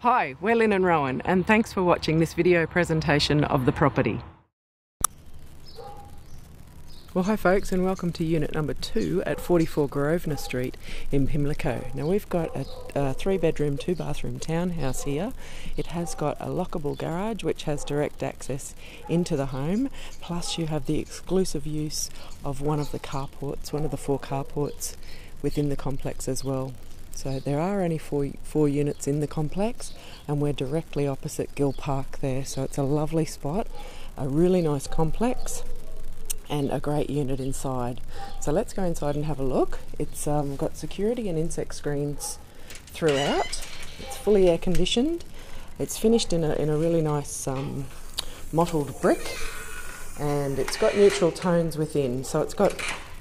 Hi, we're Lyn and Rohan, and thanks for watching this video presentation of the property. Well, hi folks, and welcome to unit number two at 44 Grosvenor Street in Pimlico. Now, we've got a, a three bedroom, two bathroom townhouse here. It has got a lockable garage which has direct access into the home, plus, you have the exclusive use of one of the carports, one of the four carports within the complex as well. So there are only four, four units in the complex, and we're directly opposite Gill Park there. So it's a lovely spot, a really nice complex, and a great unit inside. So let's go inside and have a look. It's um, got security and insect screens throughout. It's fully air conditioned. It's finished in a, in a really nice um, mottled brick, and it's got neutral tones within. So it's got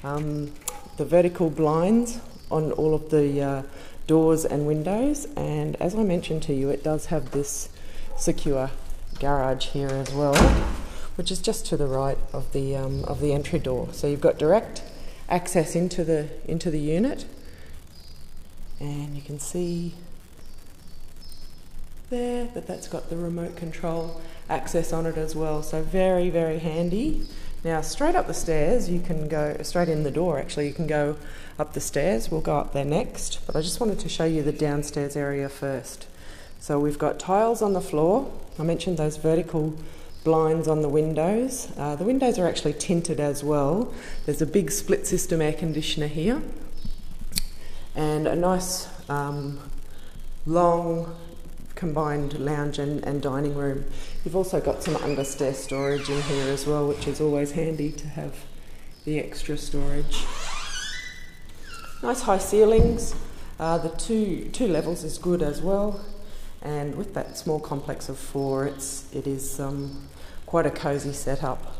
um, the vertical blinds on all of the uh, doors and windows. And as I mentioned to you, it does have this secure garage here as well, which is just to the right of the um, of the entry door. So you've got direct access into the into the unit, and you can see there that that's got the remote control access on it as well. So very very handy. Now straight up the stairs, you can go straight in the door. Actually, you can go up the stairs. We'll go up there next, but I just wanted to show you the downstairs area first. So we've got tiles on the floor. I mentioned those vertical blinds on the windows. Uh, the windows are actually tinted as well. There's a big split system air conditioner here, and a nice um, long combined lounge and, and, dining room. You've also got some understair storage in here as well, which is always handy to have the extra storage. Nice high ceilings. Uh, the two two levels is good as well, and with that small complex of four, it's it is um, quite a cosy setup.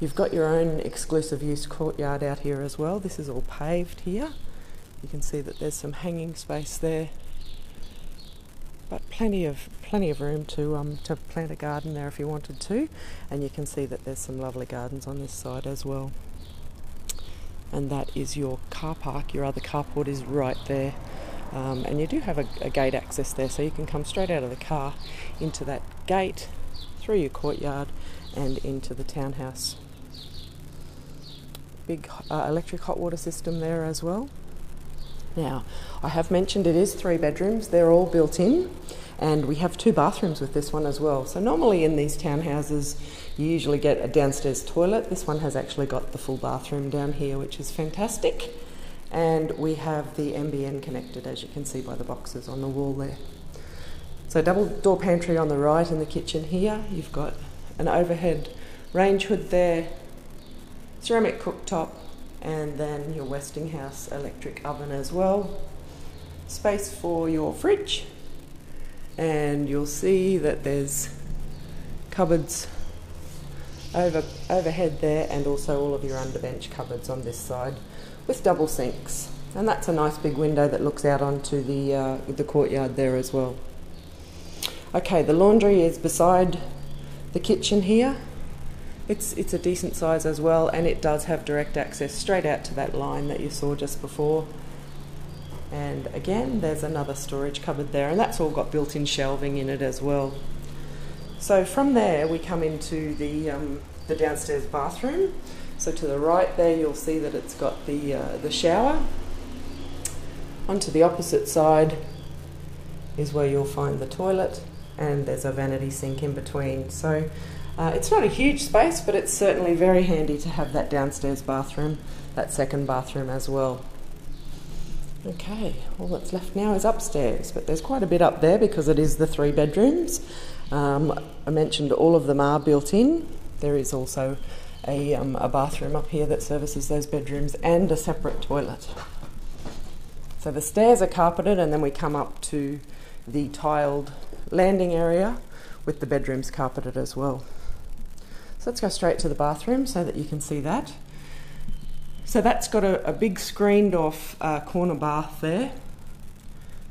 You've got your own exclusive use courtyard out here as well. This is all paved here. You can see that there's some hanging space there, but plenty of plenty of room to um, to plant a garden there if you wanted to, and you can see that there's some lovely gardens on this side as well and that is your car park. Your other carport is right there. Um, and you do have a, a, gate access there, so you can come straight out of the car into that gate, through your courtyard, and into the townhouse. Big uh, electric hot water system there as well. Now, I have mentioned it is three bedrooms, they're all built in, and we have two bathrooms with this one as well. So, normally in these townhouses, you usually get a downstairs toilet. This one has actually got the full bathroom down here, which is fantastic. And we have the NBN connected, as you can see by the boxes on the wall there. So, double door pantry on the right in the kitchen here. You've got an overhead range hood there, ceramic cooktop, and then your Westinghouse electric oven as well. Space for your fridge, and you'll see that there's cupboards over overhead there and also all of your underbench cupboards on this side with double sinks. And that's a nice big window that looks out onto the uh, the courtyard there as well. Okay the laundry is beside the kitchen here it's it's a decent size as well and it does have direct access straight out to that line that you saw just before and again there's another storage cupboard there and that's all got built-in shelving in it as well so from there, we come into the, um, the downstairs bathroom. So to the right there, you'll see that it's got the, uh, the shower. Onto the opposite side is where you'll find the toilet, and there's a vanity sink in between. So uh, it's not a huge space, but it's certainly very handy to have that downstairs bathroom, that second bathroom as well. Okay, all that's left now is upstairs, but there's quite a bit up there because it is the three bedrooms. Um, I mentioned all of them are built in. There is also a, um, a bathroom up here that services those bedrooms and a separate toilet. So the stairs are carpeted, and then we come up to the tiled landing area with the bedrooms carpeted as well. So let's go straight to the bathroom so that you can see that. So that's got a, a big screened off uh, corner bath there.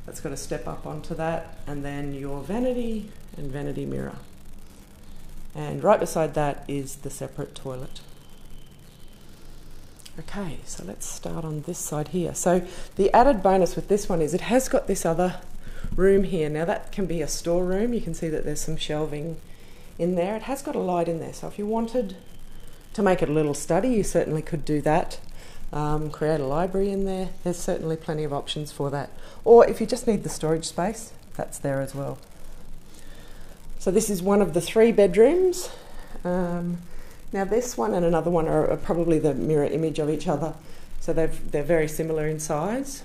That's got to step up onto that, and then your vanity and vanity mirror. And right beside that is the separate toilet. Okay, so let's start on this side here. So the added bonus with this one is it has got this other room here. Now that can be a storeroom. You can see that there's some shelving in there. It has got a light in there, so if you wanted to make it a little study, you certainly could do that. Um, create a library in there. There's certainly plenty of options for that. Or if you just need the storage space, that's there as well. So this is one of the three bedrooms. Um, now this one and another one are, are, probably the mirror image of each other. So they're very similar in size.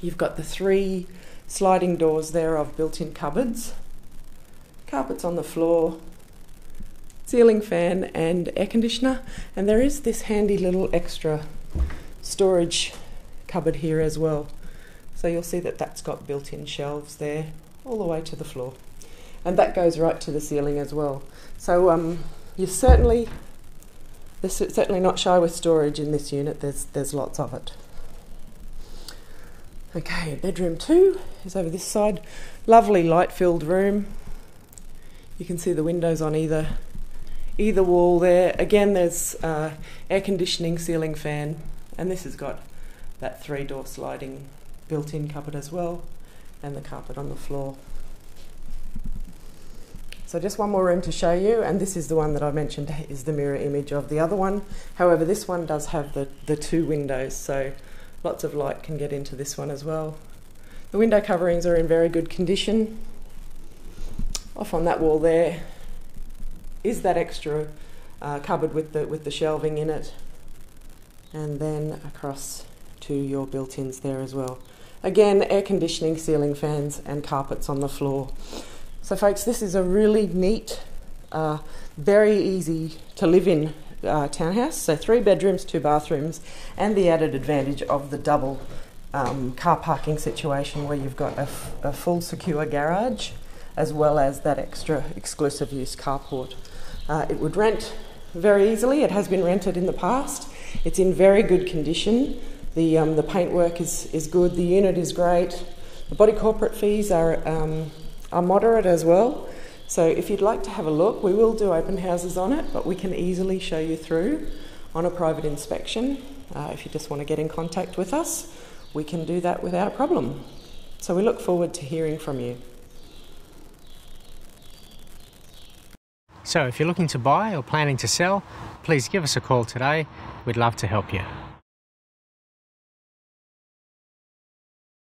You've got the three sliding doors there of built-in cupboards, carpets on the floor, ceiling fan and air conditioner. And there is this handy little extra storage cupboard here as well. So you'll see that that's got built-in shelves there all the way to the floor. And that goes right to the ceiling as well. So um, you're certainly, they're certainly not shy with storage in this unit. There's, there's lots of it. Okay, bedroom two is over this side. Lovely light-filled room. You can see the windows on either either wall there. Again, there's uh, air conditioning, ceiling fan, and this has got that three-door sliding built-in cupboard as well, and the carpet on the floor. So just one more room to show you, and this is the one that I mentioned is the mirror image of the other one. However, this one does have the, the two windows, so lots of light can get into this one as well. The window coverings are in very good condition. Off on that wall there is that extra uh, cupboard with the, with the shelving in it, and then across to your built-ins there as well. Again, air conditioning, ceiling fans, and carpets on the floor. So, folks, this is a really neat, uh, very easy to live in uh, townhouse. So, three bedrooms, two bathrooms, and the added advantage of the double um, car parking situation where you've got a, full secure garage as well as that extra exclusive use carport. Uh, it would rent very easily. It has been rented in the past. It's in very good condition. The, um, the paintwork is, is good. The unit is great. The body corporate fees are um, are moderate as well. So if you'd like to have a look, we will do open houses on it, but we can easily show you through on a private inspection. Uh, if you just want to get in contact with us, we can do that without a problem. So we look forward to hearing from you. So if you're looking to buy or planning to sell, please give us a call today. We'd love to help you.